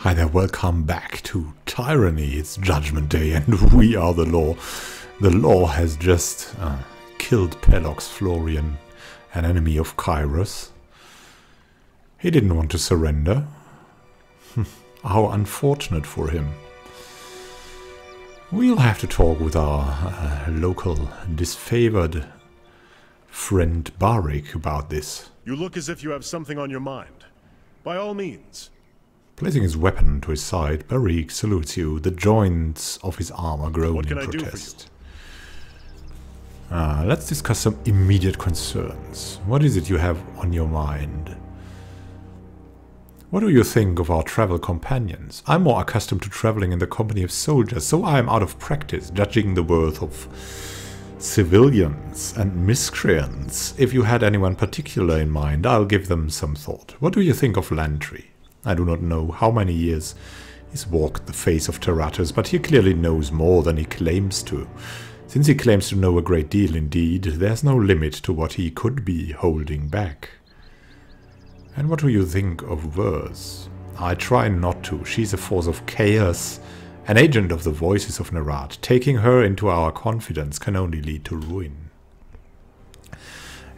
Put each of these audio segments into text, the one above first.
Hi there, welcome back to Tyranny. It's Judgment Day and we are the law. The law has just uh, killed Pelox Florian, an enemy of Kyros. He didn't want to surrender. How unfortunate for him. We'll have to talk with our uh, local disfavored friend Barik about this. You look as if you have something on your mind. By all means. Placing his weapon to his side, Barik salutes you. The joints of his armor groan What in I do for protest. Uh, let's discuss some immediate concerns. What is it you have on your mind? What do you think of our travel companions? I'm more accustomed to traveling in the company of soldiers, so I am out of practice judging the worth of civilians and miscreants. If you had anyone particular in mind, I'll give them some thought. What do you think of Lantry? I do not know how many years he's walked the face of Terratus, but he clearly knows more than he claims to. Since he claims to know a great deal indeed, there's no limit to what he could be holding back. And what do you think of Verse? I try not to. She's a force of chaos, an agent of the voices of Nerat. Taking her into our confidence can only lead to ruin.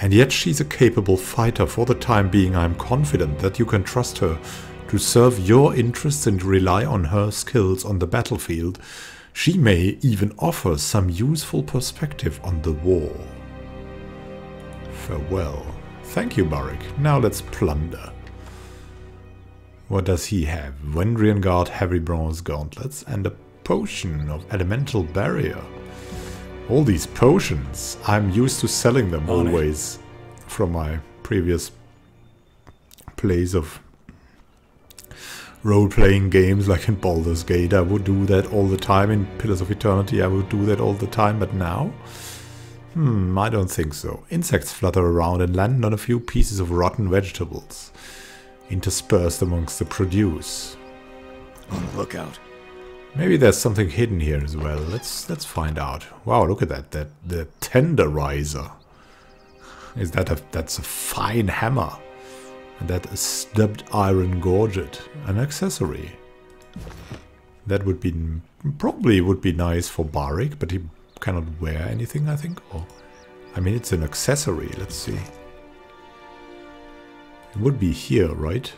And yet she's a capable fighter. For the time being, I'm confident that you can trust her to serve your interests and rely on her skills on the battlefield. She may even offer some useful perspective on the war. Farewell. Thank you, Barik. Now let's plunder. What does he have? Vendrien Guard Heavy Bronze Gauntlets and a potion of Elemental Barrier. All these potions. I'm used to selling them On it. always from my previous plays of role-playing games like in Baldur's Gate. I would do that all the time. In Pillars of Eternity I would do that all the time, but now? Hmm, I don't think so. Insects flutter around and land on a few pieces of rotten vegetables, interspersed amongst the produce. On the lookout. Maybe there's something hidden here as well. Let's let's find out. Wow, look at that. That the tenderizer. Is that a that's a fine hammer? That stubbed iron gorget, an accessory. That would be probably would be nice for Barik, but he cannot wear anything, I think. Or I mean, it's an accessory. Let's see. It would be here, right?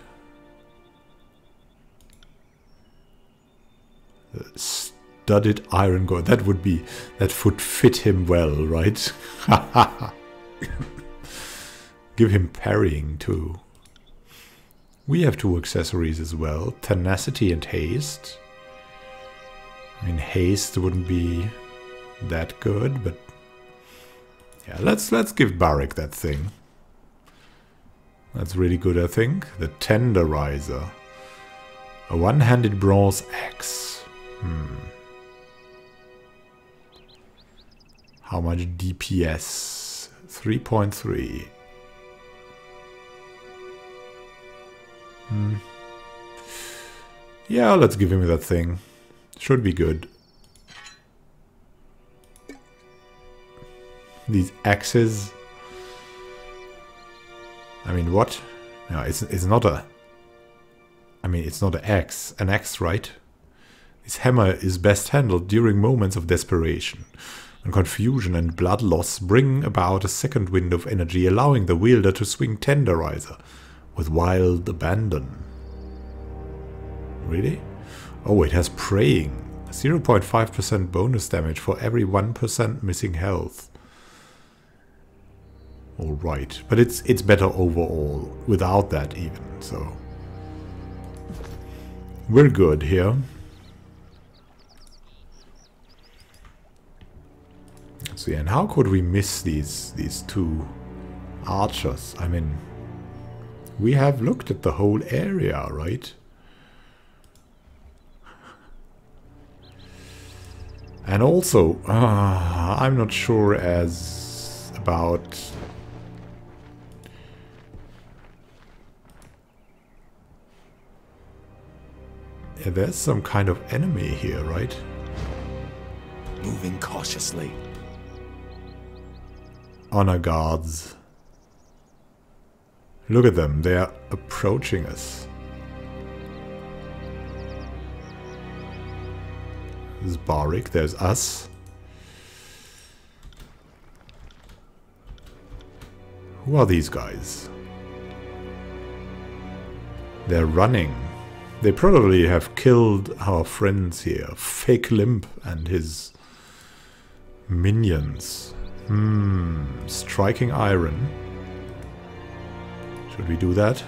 studded iron gore. That would be that would fit him well, right? Give him parrying too. We have two accessories as well: tenacity and haste. I mean, haste wouldn't be that good, but yeah, let's let's give Barik that thing. That's really good, I think. The tenderizer. A one-handed bronze axe. Hmm. How much DPS? 3.3. Hmm. Yeah, let's give him that thing. Should be good. These axes. I mean, what? No, it's it's not a. I mean, it's not an axe. An axe, right? This hammer is best handled during moments of desperation. When confusion and blood loss bring about a second wind of energy, allowing the wielder to swing Tenderizer with wild abandon. Really? Oh, it has praying. 0.5% bonus damage for every 1% missing health. Alright, but it's it's better overall without that even, so... We're good here. Let's see, and how could we miss these these two archers? I mean, we have looked at the whole area, right? And also, uh, I'm not sure as about there's some kind of enemy here, right? Moving cautiously. Honor guards. Look at them, they are approaching us. This is Barik, there's us. Who are these guys? They're running. They probably have killed our friends here. Fake Limp and his minions. Hmm. Striking Iron. Should we do that?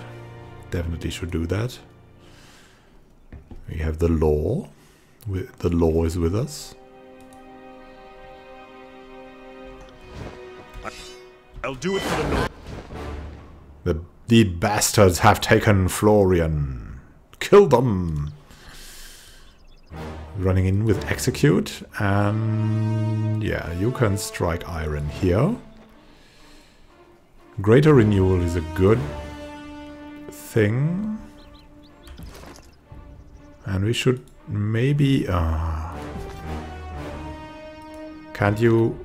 Definitely should do that. We have the law. The law is with us. I'll do it for the North. The, the bastards have taken Florian. Kill them! Running in with execute. And yeah, you can strike iron here. Greater renewal is a good thing. And we should maybe... Uh, can't you...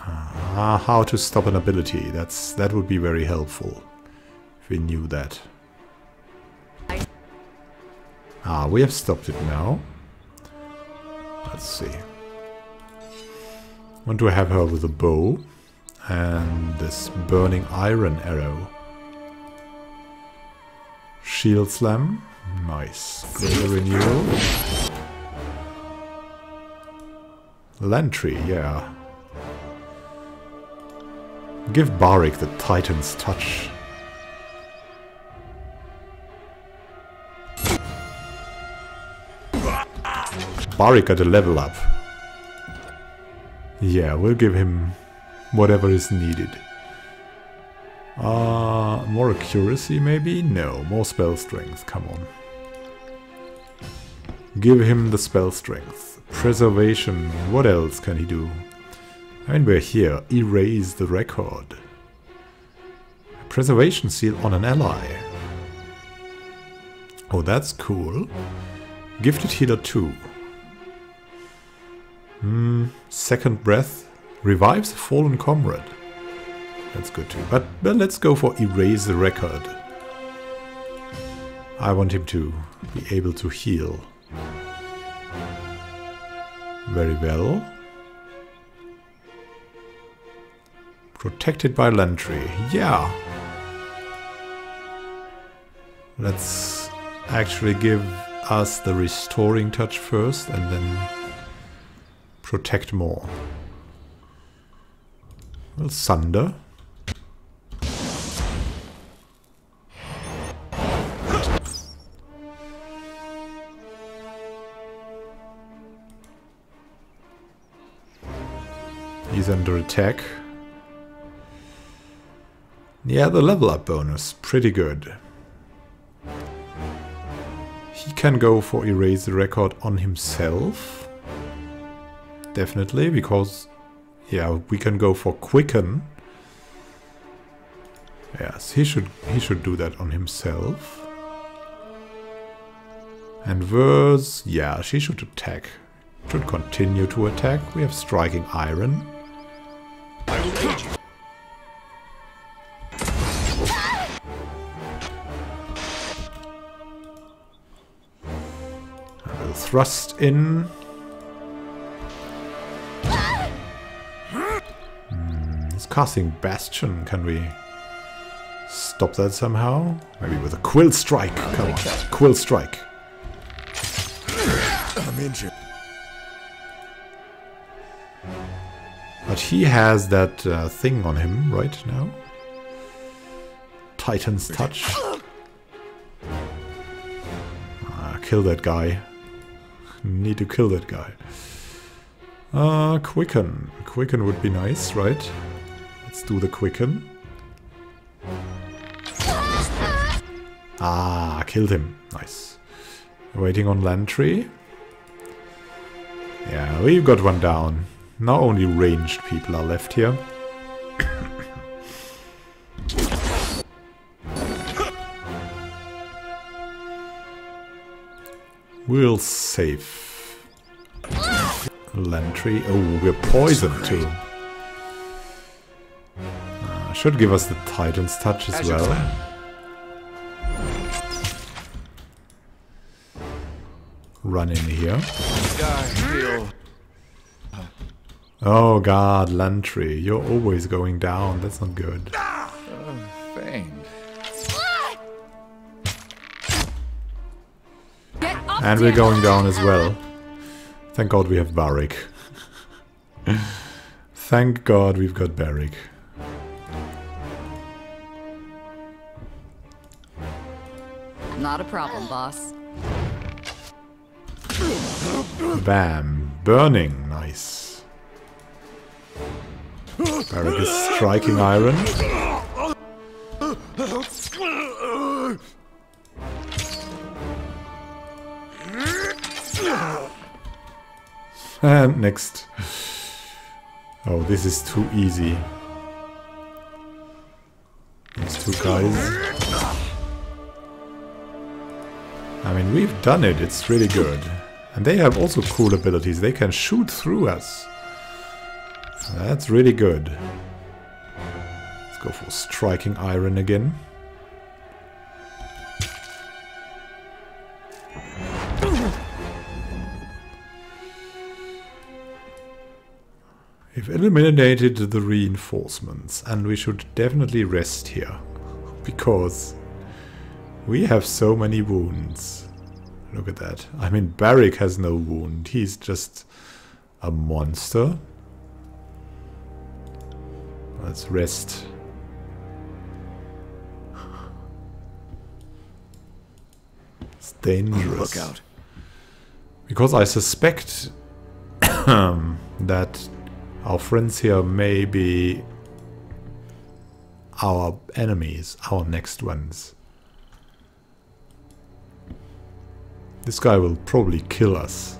Uh, how to stop an ability. That's That would be very helpful. If we knew that. Ah, we have stopped it now. Let's see. Want to have her with a bow. And this burning iron arrow. Shield slam. Nice. Greater renewal. Lantry, yeah. Give Barik the Titan's touch. Barik got a level up. Yeah, we'll give him whatever is needed. Uh, more accuracy maybe? No, more spell strength, come on. Give him the spell strength. Preservation, what else can he do? I mean, we're here. Erase the record. Preservation seal on an ally. Oh, that's cool. Gifted healer 2. Hmm, second breath. Revives a fallen comrade. That's good too. But, but let's go for erase the record. I want him to be able to heal. Very well. Protected by Lantry. Yeah. Let's actually give us the restoring touch first and then protect more. Well, Sunder. He's under attack. Yeah, the level up bonus, pretty good. He can go for erase the record on himself. Definitely, because yeah, we can go for quicken. Yes, he should he should do that on himself. And Verse, yeah, she should attack. Should continue to attack. We have striking iron. I will. Thrust in. Casting Bastion. Can we stop that somehow? Maybe with a Quill Strike. Come on, Quill Strike. I'm injured. But he has that uh, thing on him right now. Titan's Touch. Ah, kill that guy. Need to kill that guy. Uh, Quicken. Quicken would be nice, right? Let's do the Quicken. Ah, killed him. Nice. Waiting on Lantry. Yeah, we've got one down. Now only ranged people are left here. we'll save Lantry. Oh, we're poisoned too. Should give us the Titan's touch as, As well. run in here. Oh god, Lantry, you're always going down. That's not good. famed. And we're going down as well. Thank god we have Barik. Thank god we've got Barik. Not a problem, boss. Bam. Burning. Nice. Barik is striking iron. And next. Oh, this is too easy. These two guys. I mean, we've done it. It's really good. And they have also cool abilities. They can shoot through us. That's really good. Let's go for striking iron again. We've eliminated the reinforcements and we should definitely rest here. Because we have so many wounds. Look at that. I mean, Barik has no wound. He's just a monster. Let's rest. It's dangerous. Look out. Because I suspect um, that our friends here may be our enemies, our next ones. This guy will probably kill us.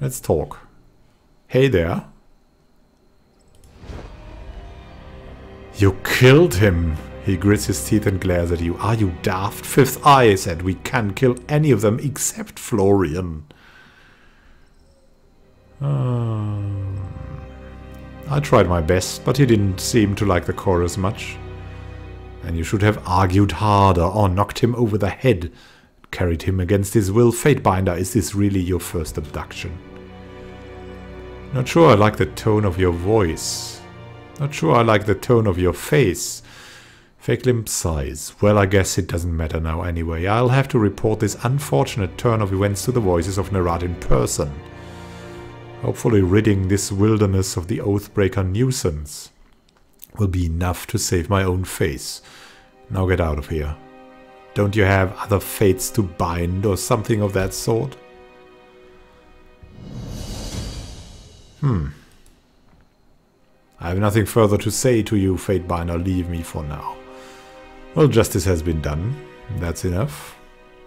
Let's talk. Hey there. You killed him. He grits his teeth and glares at you. Are you daft? Fifth Eye said we can kill any of them except Florian. Um, I tried my best, but he didn't seem to like the chorus much. And you should have argued harder or knocked him over the head. Carried him against his will. Fatebinder, is this really your first abduction? Not sure I like the tone of your voice. Not sure I like the tone of your face. Fake limp sighs. Well, I guess it doesn't matter now anyway. I'll have to report this unfortunate turn of events to the voices of Nerat in person. Hopefully ridding this wilderness of the Oathbreaker nuisance will be enough to save my own face. Now get out of here. Don't you have other fates to bind or something of that sort? Hmm. I have nothing further to say to you, Fatebinder. Leave me for now. Well, justice has been done. That's enough.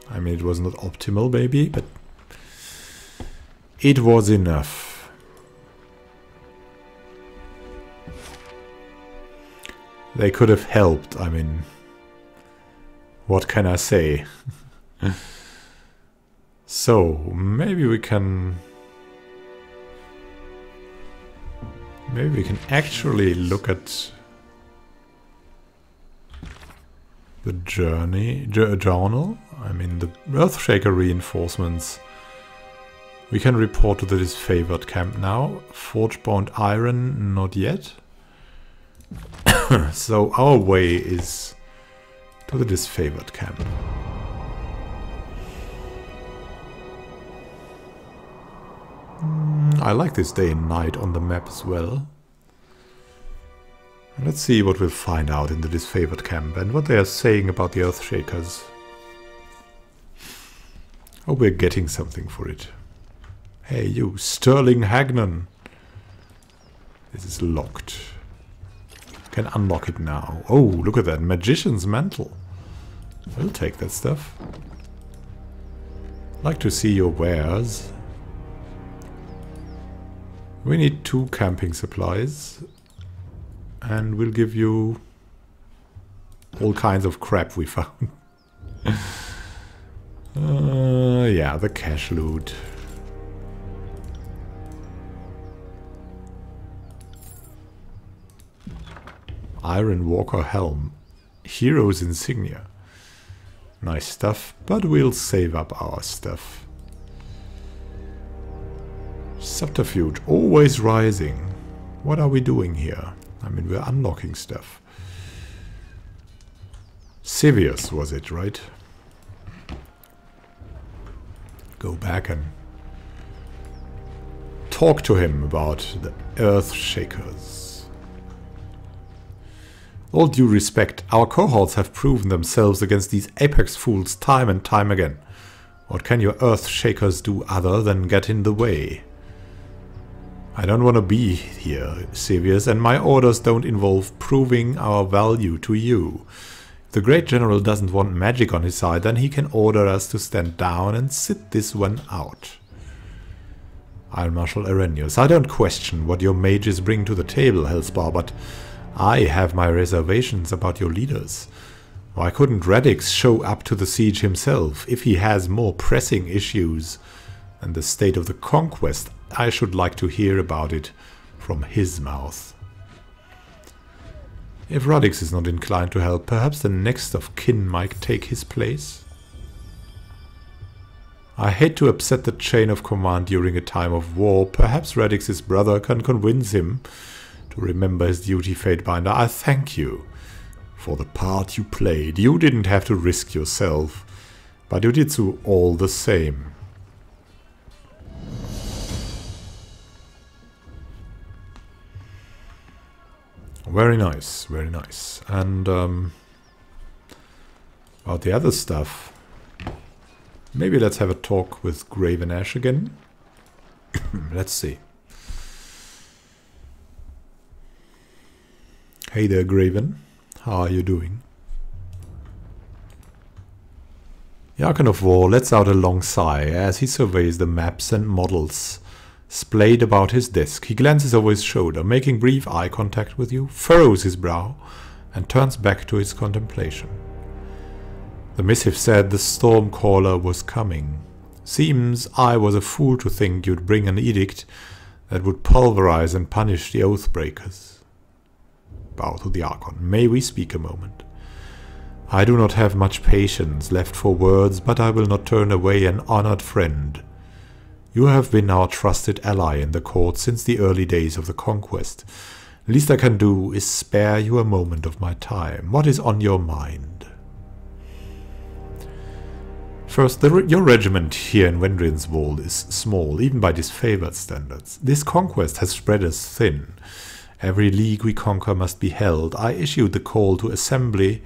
I mean, it was not optimal, maybe, but it was enough. They could have helped, I mean... What can I say? so, maybe we can... Maybe we can actually look at the journey journal. I mean the Earthshaker reinforcements. We can report to the disfavored camp now. Forge bound iron, not yet. so our way is to the disfavored camp. Mm, I like this day and night on the map as well. Let's see what we'll find out in the disfavored camp and what they are saying about the Earthshakers. Oh, we're getting something for it. Hey, you, Sterling Hagnon. This is locked. Can unlock it now. Oh, look at that. Magician's Mantle. We'll take that stuff. Like to see your wares. We need two camping supplies. And we'll give you all kinds of crap we found. uh, yeah, the cash loot. Iron Walker Helm. Hero's Insignia. Nice stuff, but we'll save up our stuff. Subterfuge, always rising. What are we doing here? I mean, we're unlocking stuff. Sevius was it, right? Go back and talk to him about the Earth Shakers. All due respect, our cohorts have proven themselves against these apex fools time and time again. What can your Earth Shakers do other than get in the way? I don't want to be here, Sevius, and my orders don't involve proving our value to you. If the Great General doesn't want magic on his side, then he can order us to stand down and sit this one out. I'll Marshal Arrhenius. I don't question what your mages bring to the table, Hellspawn, but I have my reservations about your leaders. Why couldn't Radix show up to the siege himself if he has more pressing issues than the state of the conquest I should like to hear about it from his mouth. If Radix is not inclined to help, perhaps the next of kin might take his place? I hate to upset the chain of command during a time of war. Perhaps Radix's brother can convince him to remember his duty, Fatebinder. I thank you for the part you played. You didn't have to risk yourself, but you did so all the same. Very nice, very nice. And um, about the other stuff, maybe let's have a talk with Graven Ash again. let's see. Hey there, Graven. How are you doing? The of War lets out a long sigh as he surveys the maps and models splayed about his desk. He glances over his shoulder, making brief eye contact with you, furrows his brow, and turns back to his contemplation. The missive said the Stormcaller was coming. Seems I was a fool to think you'd bring an edict that would pulverize and punish the Oathbreakers. Bow to the Archon. May we speak a moment? I do not have much patience left for words, but I will not turn away an honored friend you have been our trusted ally in the court since the early days of the conquest. Least I can do is spare you a moment of my time. What is on your mind? First, re your regiment here in Vendrien's Well is small, even by disfavored standards. This conquest has spread us thin. Every league we conquer must be held. I issued the call to assembly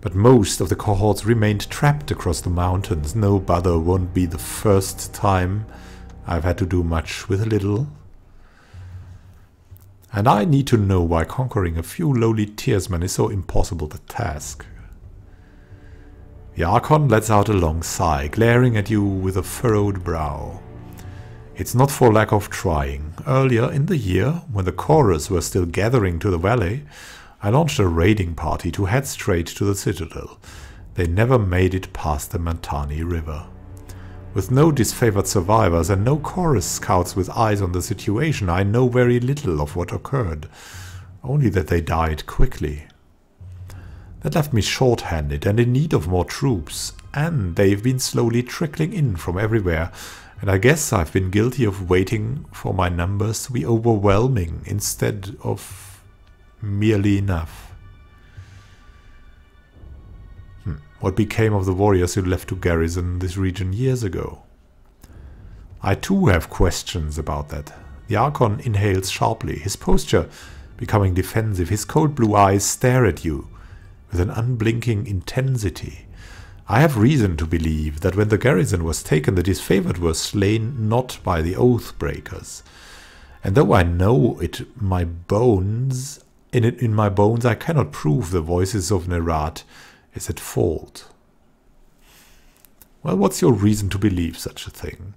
but most of the cohorts remained trapped across the mountains. No bother won't be the first time I've had to do much with a little. And I need to know why conquering a few lowly tiersmen is so impossible a task. The Archon lets out a long sigh, glaring at you with a furrowed brow. It's not for lack of trying. Earlier in the year, when the chorus were still gathering to the valley, I launched a raiding party to head straight to the citadel. They never made it past the Mantani River. With no disfavored survivors and no chorus scouts with eyes on the situation, I know very little of what occurred, only that they died quickly. That left me short-handed and in need of more troops, and they've been slowly trickling in from everywhere, and I guess I've been guilty of waiting for my numbers to be overwhelming instead of merely enough. Hmm. What became of the warriors who left to garrison this region years ago? I too have questions about that. The Archon inhales sharply, his posture becoming defensive. His cold blue eyes stare at you with an unblinking intensity. I have reason to believe that when the garrison was taken, the disfavored were slain not by the Oathbreakers. And though I know it my bones, in, it, in my bones I cannot prove the voices of Nerat is at fault. Well, what's your reason to believe such a thing?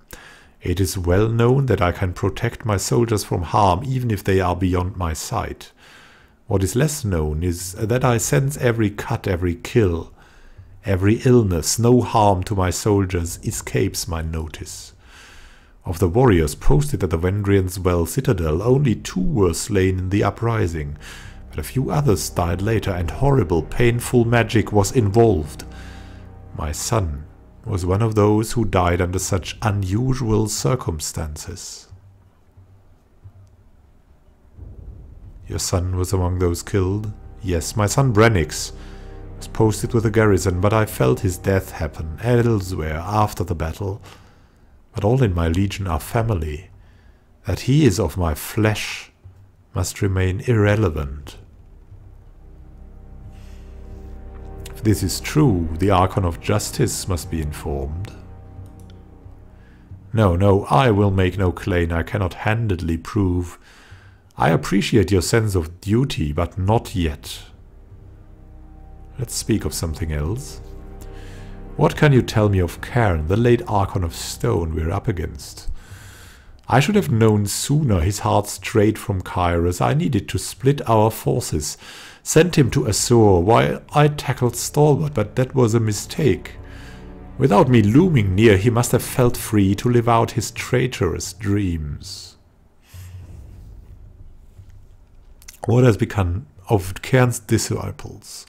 It is well known that I can protect my soldiers from harm even if they are beyond my sight. What is less known is that I sense every cut, every kill, every illness, no harm to my soldiers escapes my notice. Of the warriors posted at the Vendrien's Well citadel, only two were slain in the uprising, but a few others died later and horrible, painful magic was involved. My son was one of those who died under such unusual circumstances. Your son was among those killed? Yes, my son Brennix posted with the garrison, but I felt his death happen elsewhere after the battle. But all in my legion are family. That he is of my flesh must remain irrelevant. If this is true, the Archon of Justice must be informed. No, no, I will make no claim I cannot handedly prove. I appreciate your sense of duty, but not yet. Let's speak of something else. What can you tell me of Cairn, the late Archon of Stone we're up against? I should have known sooner his heart strayed from Kyros. I needed to split our forces sent him to Azure while I tackled Stalwart, but that was a mistake. Without me looming near, he must have felt free to live out his traitorous dreams. What has become of Cairn's disciples,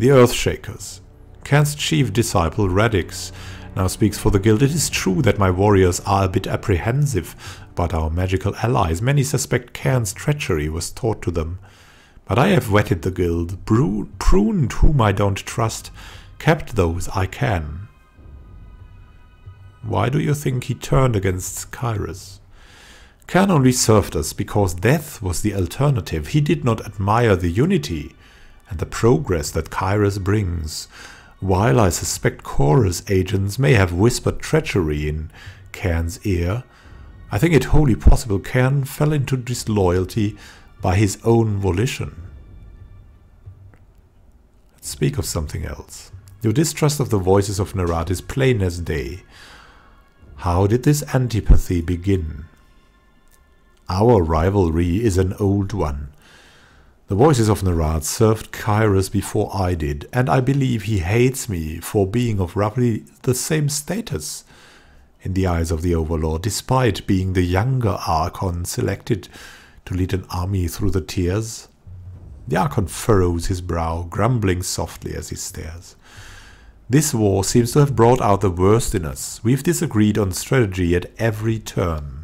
the Earthshakers? Cairn's chief disciple, Radix, now speaks for the guild. It is true that my warriors are a bit apprehensive about our magical allies. Many suspect Cairn's treachery was taught to them. But I have wetted the guild, pruned whom I don't trust, kept those I can. Why do you think he turned against Kyros? Cairn only served us because death was the alternative. He did not admire the unity and the progress that Kyros brings. While I suspect Chorus agents may have whispered treachery in Cairn's ear, I think it wholly possible Cairn fell into disloyalty by his own volition. Let's speak of something else. Your distrust of the voices of Nerat is plain as day. How did this antipathy begin? Our rivalry is an old one. The voices of Nerat served Kyros before I did, and I believe he hates me for being of roughly the same status in the eyes of the Overlord, despite being the younger Archon selected to lead an army through the Tiers. The Archon furrows his brow, grumbling softly as he stares. This war seems to have brought out the worst in us. We've disagreed on strategy at every turn.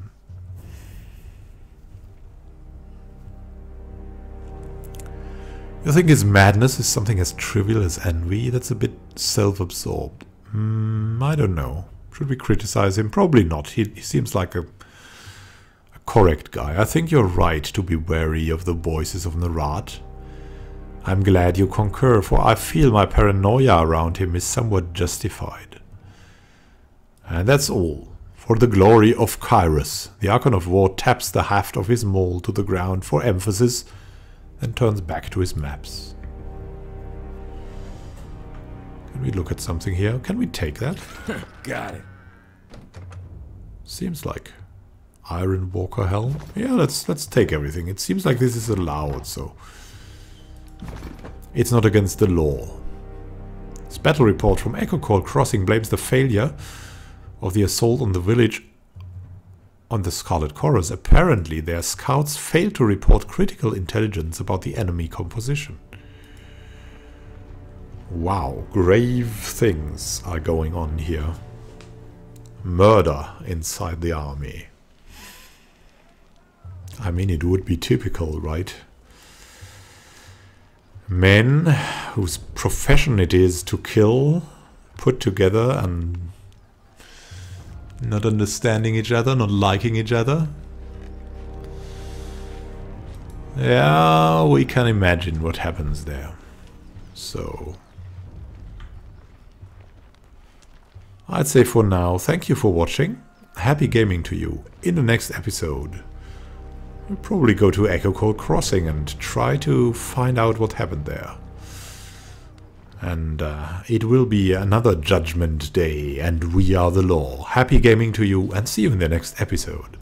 You think his madness is something as trivial as envy? That's a bit self-absorbed. Hmm, I don't know. Should we criticize him? Probably not. He, he seems like a, a, correct guy. I think you're right to be wary of the voices of Nerat. I'm glad you concur, for I feel my paranoia around him is somewhat justified. And that's all. For the glory of Kyros, the Archon of War taps the haft of his maul to the ground for emphasis, then turns back to his maps. Can we look at something here? Can we take that? Got it. Seems like Iron Walker helm. Yeah, let's let's take everything. It seems like this is allowed, so it's not against the law. This battle report from Echo Call Crossing blames the failure of the assault on the village on the Scarlet Chorus. Apparently, their scouts failed to report critical intelligence about the enemy composition. Wow, grave things are going on here. Murder inside the army. I mean, it would be typical, right? Men whose profession it is to kill, put together and not understanding each other, not liking each other. Yeah, we can imagine what happens there. So... I'd say for now, thank you for watching. Happy gaming to you. In the next episode, We'll probably go to Echo Call Crossing and try to find out what happened there. And uh, it will be another Judgment Day, and we are the law. Happy gaming to you, and see you in the next episode.